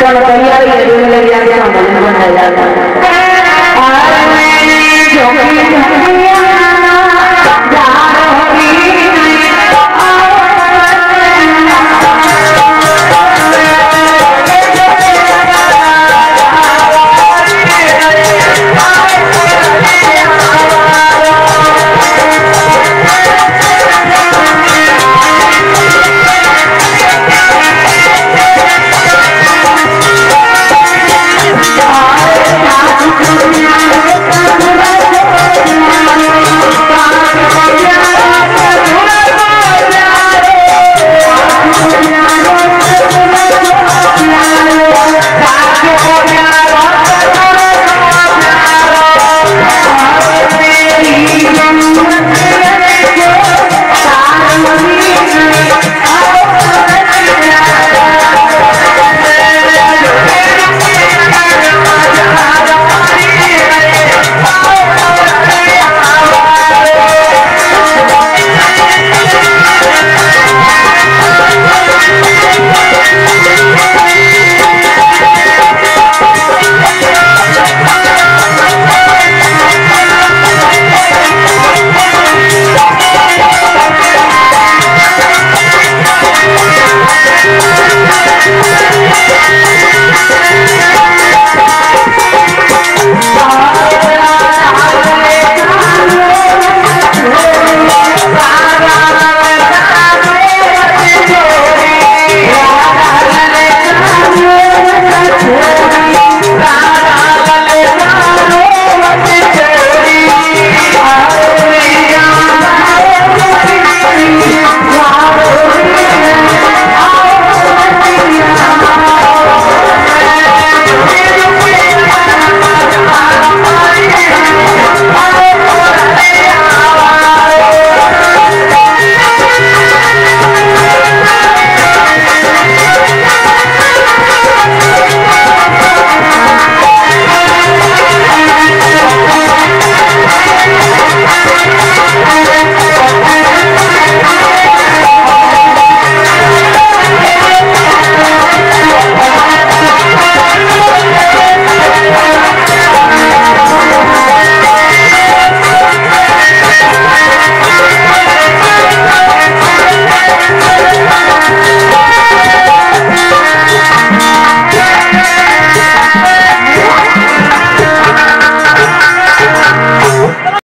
चलो बढ़िया लगे लगे आगे हम बन बन जाएगा